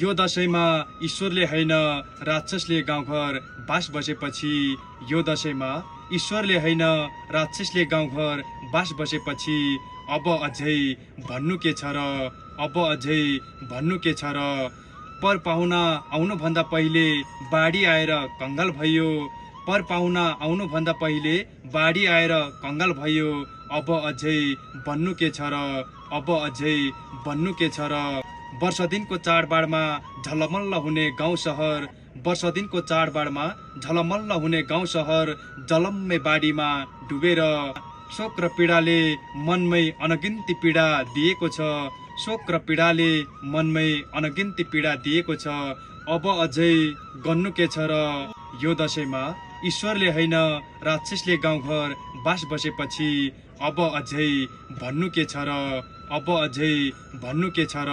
यो दसैँमा ईश्वरले होइन राक्षसले गाउँघर बास बसेपछि यो दसैँमा ईश्वरले होइन राक्षसले गाउँघर बास बसेपछि अब अझै भन्नु के छ र अब अझै भन्नु के छ र? पर पाहुना आउनुभन्दा पहिले बाढी आएर कङ्गाल भयो। पर पाहुना आउनुभन्दा पहिले बाढी आएर कङ्गाल भयो। अब अझै भन्नु के छ र? अब अझै भन्नु के छ र? वर्ष दिनको चाडबाडमा झलमल्ल हुने गाउँ सहर वर्ष दिनको चाडबाडमा झलमल्ल हुने गाउँ सहर जलम्मे बाढीमा डुबेर शोक र पीडाले मनमै अनगिन्ती पीडा दिएको छ। शोक र पीडाले मनमै अनगिन्ती पीडा दिएको छ। अब अझै गर्नु के छ र यो दसैँमा ईश्वरले होइन राक्षसले गाउँघर बास बसेपछि अब अझै भन्नु के छ र अब अझै भन्नु के छ र?